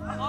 Oh.